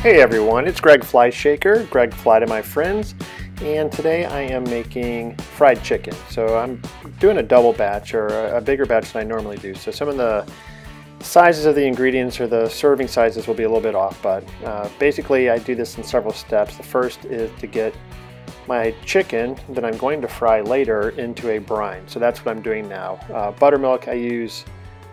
Hey everyone, it's Greg Fleischaker, Greg Fly to my friends, and today I am making fried chicken. So I'm doing a double batch or a bigger batch than I normally do. So some of the sizes of the ingredients or the serving sizes will be a little bit off, but uh, basically I do this in several steps. The first is to get my chicken that I'm going to fry later into a brine. So that's what I'm doing now. Uh, buttermilk I use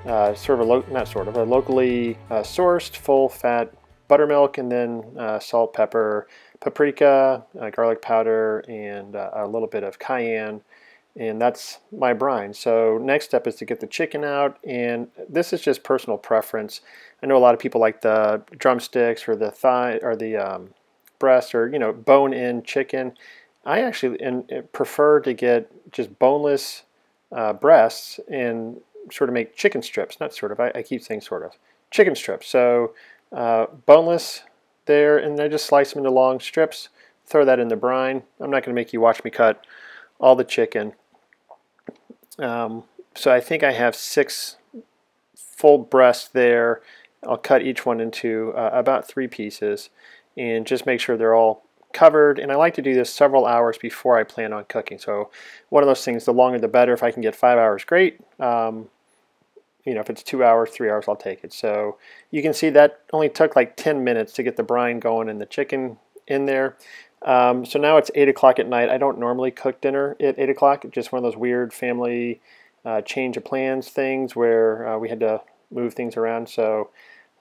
uh, sort of a not sort of a locally uh, sourced full fat buttermilk and then uh, salt, pepper, paprika, uh, garlic powder, and uh, a little bit of cayenne. And that's my brine. So next step is to get the chicken out, and this is just personal preference. I know a lot of people like the drumsticks or the thigh or the um, breast or you know bone-in chicken. I actually prefer to get just boneless uh, breasts and sort of make chicken strips. Not sort of. I, I keep saying sort of chicken strips. So uh, boneless there, and I just slice them into long strips. Throw that in the brine. I'm not going to make you watch me cut all the chicken. Um, so I think I have six full breasts there. I'll cut each one into uh, about three pieces and just make sure they're all covered. And I like to do this several hours before I plan on cooking. So one of those things, the longer the better. If I can get five hours, great. Um, you know, if it's two hours, three hours, I'll take it. So you can see that only took like 10 minutes to get the brine going and the chicken in there. Um, so now it's 8 o'clock at night. I don't normally cook dinner at 8 o'clock. Just one of those weird family uh, change of plans things where uh, we had to move things around. So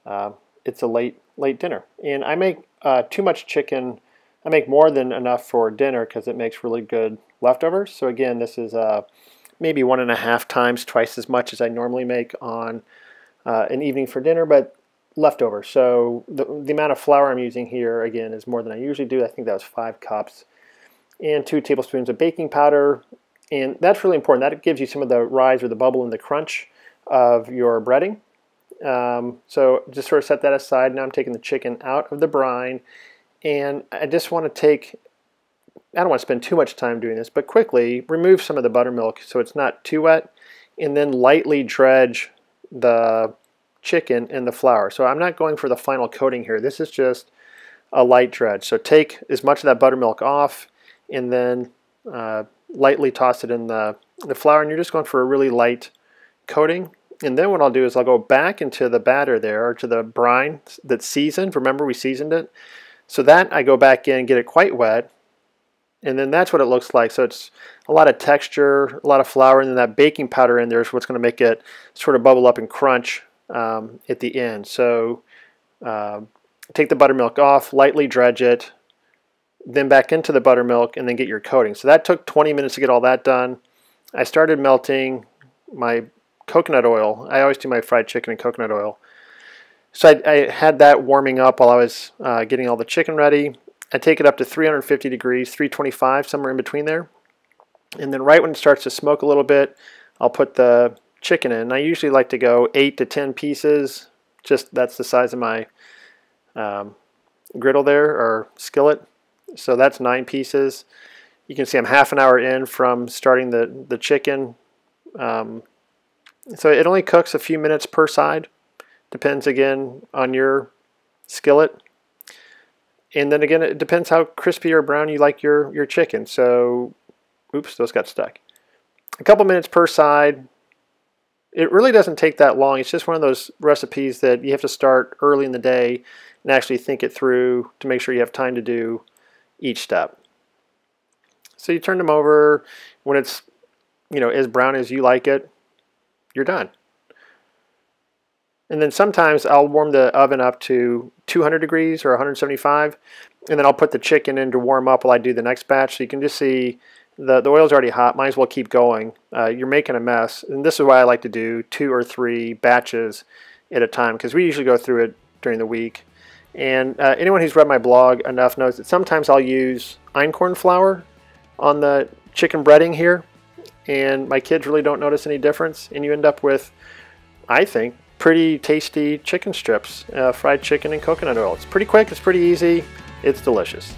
uh, it's a late late dinner. And I make uh, too much chicken. I make more than enough for dinner because it makes really good leftovers. So again, this is uh, maybe one and a half times, twice as much as I normally make on uh, an evening for dinner, but leftover. So the, the amount of flour I'm using here, again, is more than I usually do. I think that was five cups. And two tablespoons of baking powder. And that's really important. That gives you some of the rise or the bubble and the crunch of your breading. Um, so just sort of set that aside. Now I'm taking the chicken out of the brine. And I just want to take I don't want to spend too much time doing this, but quickly remove some of the buttermilk so it's not too wet, and then lightly dredge the chicken in the flour. So I'm not going for the final coating here. This is just a light dredge. So take as much of that buttermilk off and then uh, lightly toss it in the, the flour, and you're just going for a really light coating. And then what I'll do is I'll go back into the batter there, or to the brine that's seasoned. Remember we seasoned it? So that I go back in, get it quite wet, and then that's what it looks like. So it's a lot of texture, a lot of flour, and then that baking powder in there is what's going to make it sort of bubble up and crunch um, at the end. So uh, take the buttermilk off, lightly dredge it, then back into the buttermilk, and then get your coating. So that took 20 minutes to get all that done. I started melting my coconut oil. I always do my fried chicken in coconut oil. So I, I had that warming up while I was uh, getting all the chicken ready. I take it up to 350 degrees, 325, somewhere in between there. And then right when it starts to smoke a little bit, I'll put the chicken in. I usually like to go 8 to 10 pieces. Just that's the size of my um, griddle there, or skillet. So that's 9 pieces. You can see I'm half an hour in from starting the, the chicken. Um, so it only cooks a few minutes per side. Depends again on your skillet. And then again, it depends how crispy or brown you like your, your chicken. So, oops, those got stuck. A couple minutes per side. It really doesn't take that long. It's just one of those recipes that you have to start early in the day and actually think it through to make sure you have time to do each step. So you turn them over. When it's, you know, as brown as you like it, you're done. And then sometimes I'll warm the oven up to 200 degrees or 175, and then I'll put the chicken in to warm up while I do the next batch. So you can just see the, the oil's already hot. Might as well keep going. Uh, you're making a mess. And this is why I like to do two or three batches at a time because we usually go through it during the week. And uh, anyone who's read my blog enough knows that sometimes I'll use einkorn flour on the chicken breading here. And my kids really don't notice any difference. And you end up with, I think, pretty tasty chicken strips, uh, fried chicken and coconut oil. It's pretty quick, it's pretty easy, it's delicious.